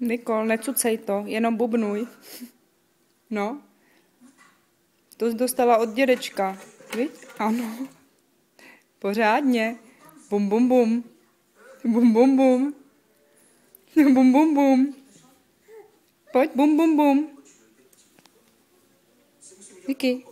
Nikol, necucej to, jenom bubnuj. No. To dostala od dědečka, viď? Ano. Pořádně. Bum, bum, bum. Bum, bum, bum. Bum, bum, bum. Pojď, bum, bum, bum. Díky.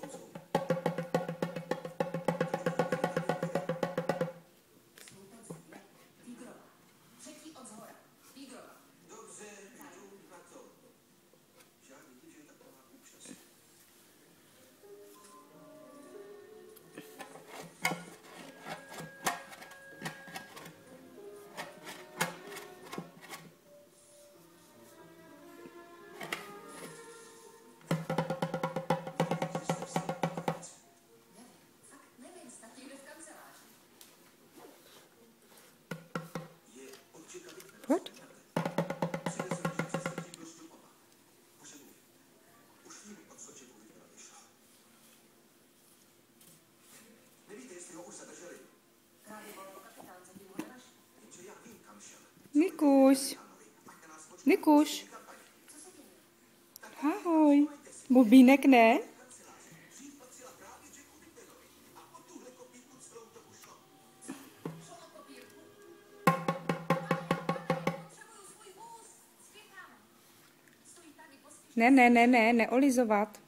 Nikuš. Nikuš. Ahoj. Bubínek ne? Ne, ne, ne, ne, neolizovat.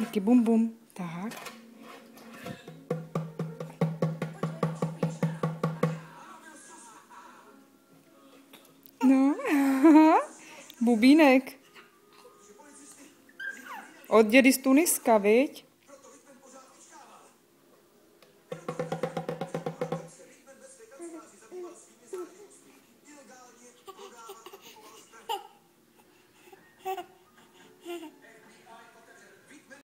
Taky bum, bum. Tak. No, bubínek. Od dědy z Tuniska, viď?